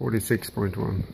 46.1